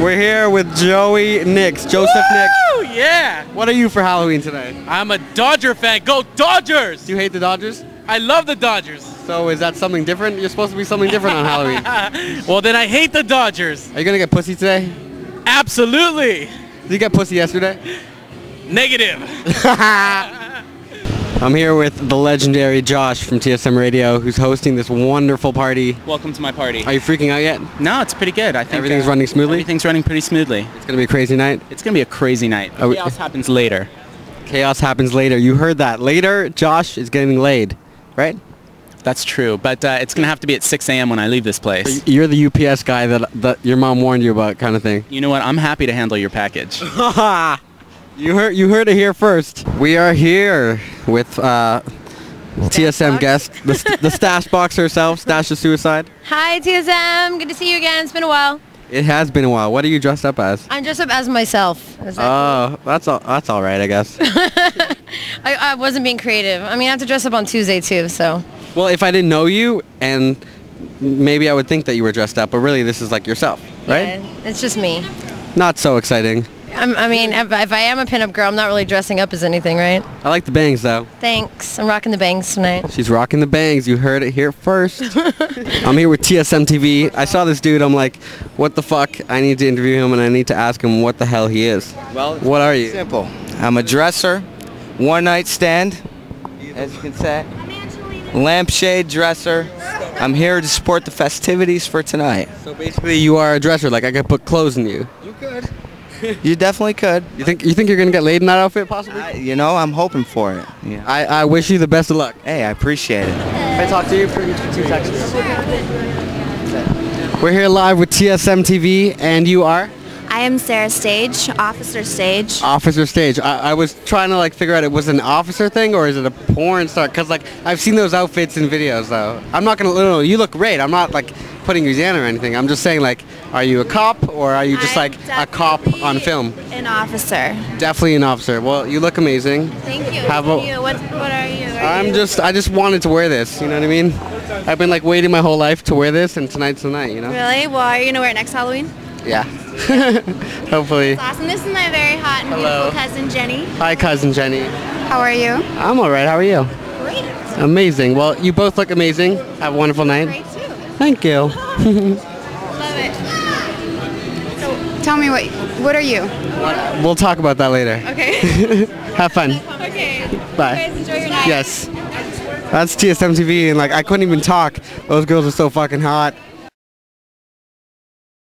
We're here with Joey Nix, Joseph Nix. Oh yeah! What are you for Halloween today? I'm a Dodger fan. Go Dodgers! Do you hate the Dodgers? I love the Dodgers. So is that something different? You're supposed to be something different on Halloween. well, then I hate the Dodgers. Are you gonna get pussy today? Absolutely. Did you get pussy yesterday? Negative. I'm here with the legendary Josh from TSM Radio, who's hosting this wonderful party. Welcome to my party. Are you freaking out yet? No, it's pretty good. I think Everything's uh, running smoothly? Everything's running pretty smoothly. It's gonna be a crazy night. It's gonna be a crazy night. We- Chaos happens later. Chaos happens later. You heard that. Later, Josh is getting laid, right? That's true, but uh, it's gonna have to be at 6 a.m. when I leave this place. You're the UPS guy that that your mom warned you about, kind of thing. You know what? I'm happy to handle your package. you heard you heard it here first. We are here with uh, TSM guest, the, st- the stash box herself, Stash of Suicide. Hi TSM, good to see you again. It's been a while. It has been a while. What are you dressed up as? I'm dressed up as myself. Is that Oh, that's all. That's all right, I guess. I, I wasn't being creative. I mean, I have to dress up on Tuesday too, so. well, if I didn't know you, and maybe I would think that you were dressed up, but really, this is like yourself, right? Yeah, it's just me. Not so exciting. I'm, I mean, if, if I am a pinup girl, I'm not really dressing up as anything, right? I like the bangs though. Thanks. I'm rocking the bangs tonight. She's rocking the bangs. You heard it here first. I'm here with TSM TV. I saw this dude. I'm like, what the fuck? I need to interview him and I need to ask him what the hell he is. Well, What are you? Simple. I'm a dresser, one night stand, as you can say. Lampshade dresser. I'm here to support the festivities for tonight. So basically, you are a dresser. Like I could put clothes in you. You could. you definitely could. You think you think you're gonna get laid in that outfit, possibly? I, you know, I'm hoping for it. Yeah. I, I wish you the best of luck. Hey, I appreciate it. Can I talk to you for two seconds? We're here live with TSM TV, and you are I am Sarah Stage, Officer Stage. Officer Stage. I, I was trying to like figure out it was an officer thing or is it a porn star? Cause like I've seen those outfits in videos though. I'm not gonna. No, no, you look great. I'm not like putting you down or anything. I'm just saying like, are you a cop or are you just I'm like a cop on film? An officer. Definitely an officer. Well, you look amazing. Thank you. Have a- you? What, what are you? Are I'm you- just. I just wanted to wear this. You know what I mean? I've been like waiting my whole life to wear this, and tonight's the night. You know? Really? Well, are you gonna wear it next Halloween? Yeah. Hopefully. Awesome. This is my very hot and Hello. beautiful cousin Jenny. Hi, cousin Jenny. How are you? I'm all right. How are you? Great. Amazing. Well, you both look amazing. Have a wonderful night. Great too. Thank you. Love it. So, tell me what what are you? We'll talk about that later. Okay. Have fun. okay. Bye. You guys enjoy your night. Yes. That's TSM TV, and like I couldn't even talk. Those girls are so fucking hot.